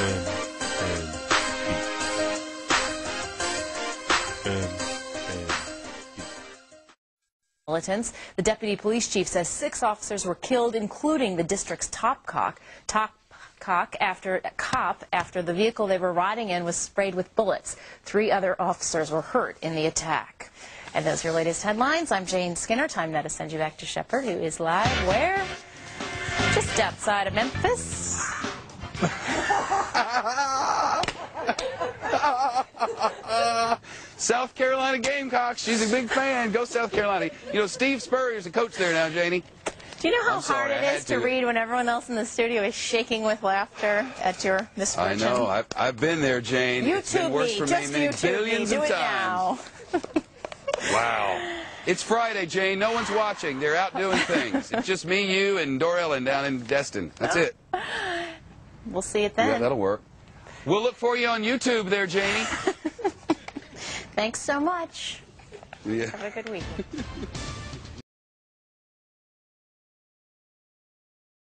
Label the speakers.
Speaker 1: and and. And
Speaker 2: militants. The deputy police chief says six officers were killed, including the district's top cock, top cock after cop after the vehicle they were riding in was sprayed with bullets. Three other officers were hurt in the attack. And those are your latest headlines. I'm Jane Skinner. Time now to send you back to Shepard, who is live where? Just outside of Memphis.
Speaker 3: South Carolina Gamecocks. She's a big fan. Go South Carolina. You know, Steve Spurrier's the coach there now, Janie.
Speaker 2: Do you know how
Speaker 3: sorry,
Speaker 2: hard
Speaker 3: I
Speaker 2: it
Speaker 3: had
Speaker 2: is to
Speaker 3: to.
Speaker 2: read when everyone else in the studio is shaking with laughter at your misfortune?
Speaker 3: I know. I've, I've been there, Jane. it's been worse
Speaker 2: me,
Speaker 3: for
Speaker 2: just
Speaker 3: me many
Speaker 2: YouTube me, do
Speaker 3: of
Speaker 2: it
Speaker 3: times.
Speaker 2: now.
Speaker 3: Wow. It's Friday, Jane. No one's watching. They're out doing things. It's just me, you, and Dor Ellen down in Destin. That's it.
Speaker 2: We'll see it
Speaker 3: Yeah, that'll work. We'll look for you on YouTube there, Janie.
Speaker 2: Thanks so much.
Speaker 3: Yeah.
Speaker 2: Have a good week.